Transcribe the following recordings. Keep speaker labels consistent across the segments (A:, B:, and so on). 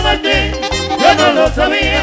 A: Yo no
B: lo sabía.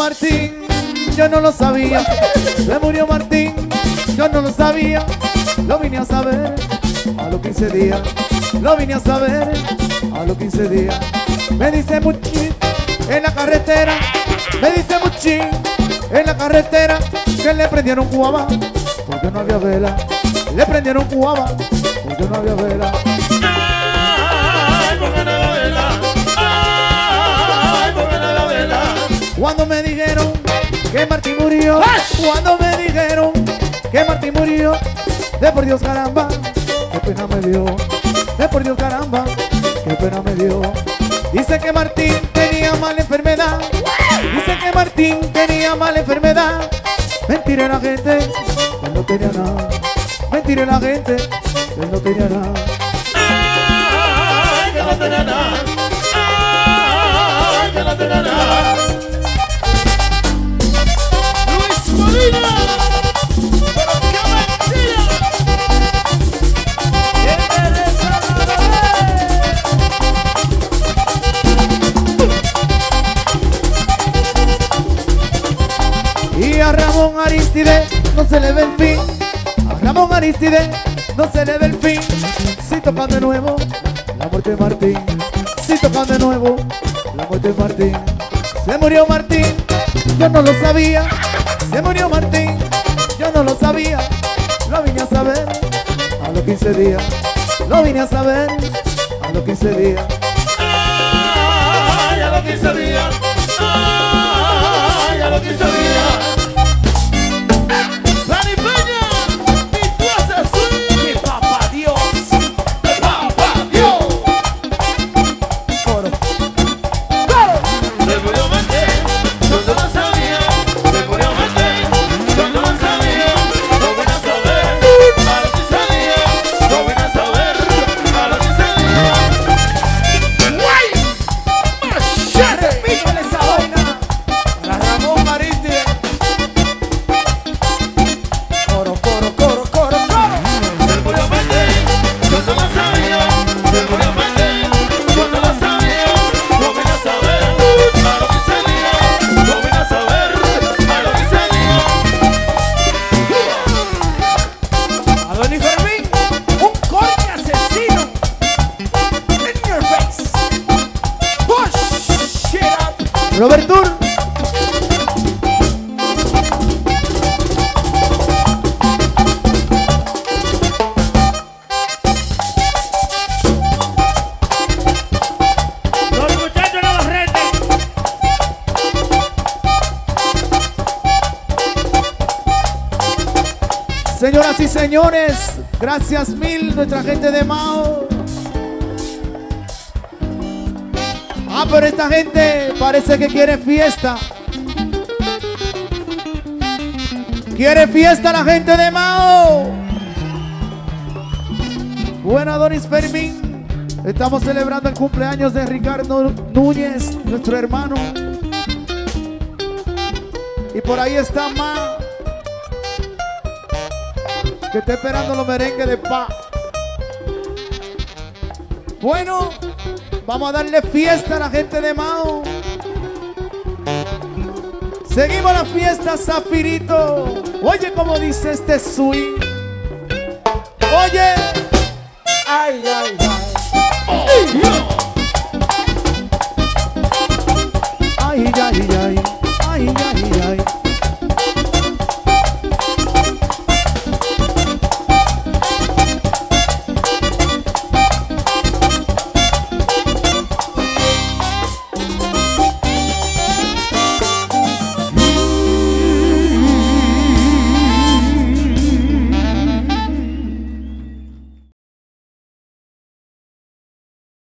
B: Martín, yo no lo sabía. Se murió Martín, yo no lo sabía. Lo vine a saber a los 15 días. Lo vine a saber a los 15 días. Me dice Muchín en la carretera. Me dice Muchín en la carretera que le prendieron cuava porque no había vela. Le prendieron cuava porque no había vela. Cuando me dijeron que Martín murió, cuando me dijeron que Martín murió, de por Dios caramba, qué pena me dio, de por Dios caramba, qué pena me dio. Dice que Martín tenía mala enfermedad, dice que Martín tenía mala enfermedad. Mentira la gente, él no tenía nada. Mentira la gente, él no tenía nada. Aristide no se le ve el fin. A Ramón no se le ve el fin. Si tocan de nuevo, la muerte de Martín. Si tocan de nuevo, la muerte de Martín. Se murió Martín, yo no lo sabía. Se murió Martín, yo no lo sabía. Lo vine a saber a los 15 días. Lo vine a saber a los 15 días.
C: Artur.
B: Los muchachos los reten.
C: Señoras y señores, gracias mil nuestra gente de Mao. Ah, pero esta gente parece que quiere fiesta. Quiere fiesta la gente de Mao. Bueno, Donis Fermín, estamos celebrando el cumpleaños de Ricardo Núñez, nuestro hermano. Y por ahí está Ma, que está esperando los merengues de pa. Bueno, vamos a darle fiesta a la gente de Mao. Seguimos la fiesta, Zafirito. Oye, como dice este swing. Oye.